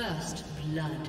First blood.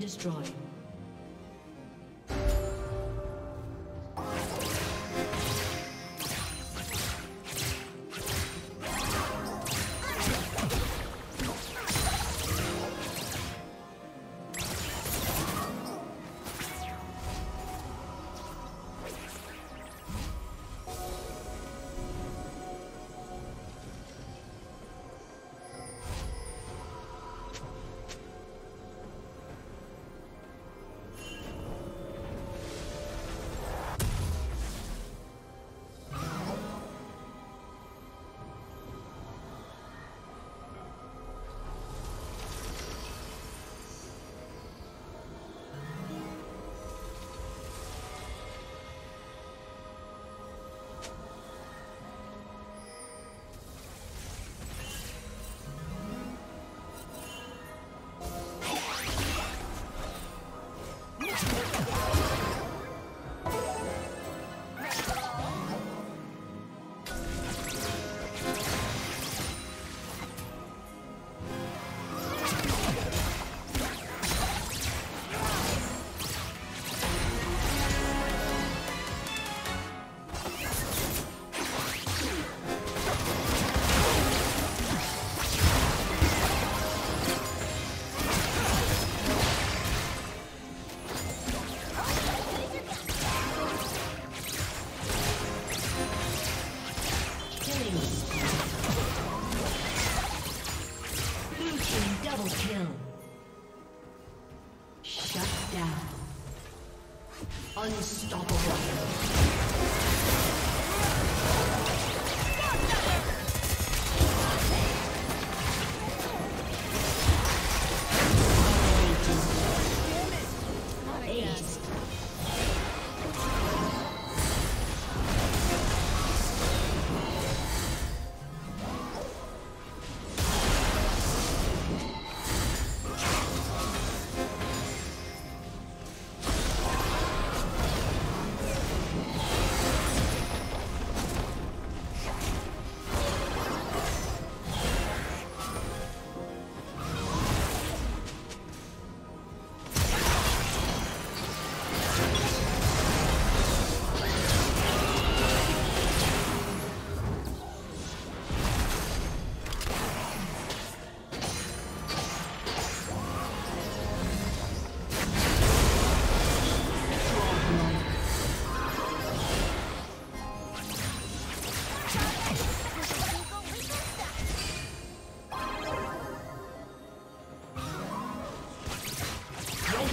Destroyed. kill. Shut down. Unstoppable.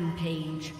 Rampage.